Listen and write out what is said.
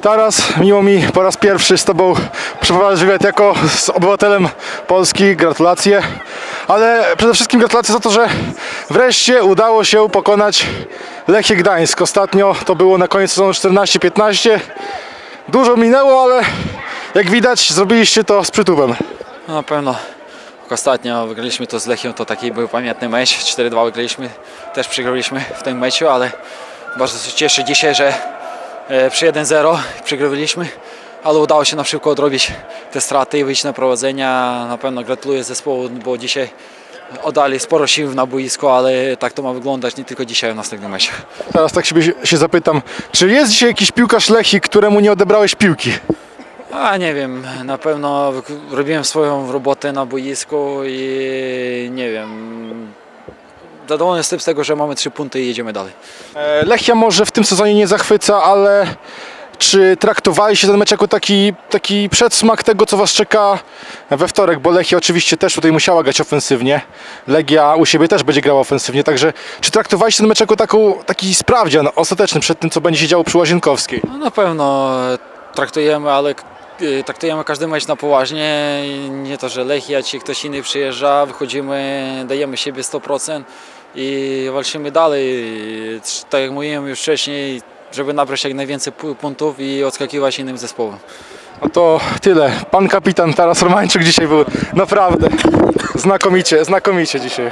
Taras, miło mi po raz pierwszy z Tobą przeprowadzić wywiad jako z obywatelem Polski. Gratulacje. Ale przede wszystkim gratulacje za to, że wreszcie udało się pokonać Lechię Gdańsk. Ostatnio to było na koniec sezonu 14-15. Dużo minęło, ale jak widać zrobiliście to z przytupem. No, na pewno. Ostatnio wygraliśmy to z Lechią, to taki był pamiętny mecz. 4-2 wygraliśmy, też przegraliśmy w tym meczu, ale bardzo się cieszę dzisiaj, że przy 1-0 przegrywaliśmy, ale udało się na szybko odrobić te straty i wyjść na prowadzenia. Na pewno gratuluję zespołu, bo dzisiaj oddali sporo sił na boisku, ale tak to ma wyglądać nie tylko dzisiaj, w następnym meczu. Teraz tak się, się zapytam, czy jest dzisiaj jakiś piłkarz Lechii, któremu nie odebrałeś piłki? A nie wiem, na pewno robiłem swoją robotę na boisku i nie wiem. Zadowolony jestem z tego, że mamy trzy punkty i jedziemy dalej. E, Lechia może w tym sezonie nie zachwyca, ale czy traktowaliście ten mecz jako taki, taki przedsmak tego, co Was czeka we wtorek? Bo Lechia oczywiście też tutaj musiała grać ofensywnie. Legia u siebie też będzie grała ofensywnie, także czy traktowaliście ten mecz jako taką, taki sprawdzian ostateczny przed tym, co będzie się działo przy Łazienkowskiej? No na pewno traktujemy, ale y, traktujemy każdy mecz na poważnie. Nie to, że Lechia czy ktoś inny przyjeżdża, wychodzimy, dajemy siebie 100% i walczymy dalej. Tak jak mówiłem już wcześniej, żeby nabrać jak najwięcej pu- punktów i odskakiwać innym zespołom. No to tyle. Pan kapitan Taras Romańczyk dzisiaj był naprawdę znakomicie, znakomicie dzisiaj.